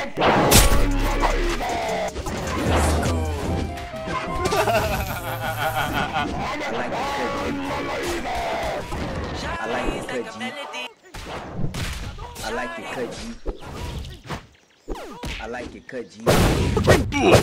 I like it, cut, G. I like it, cut, G. I like like cut, G.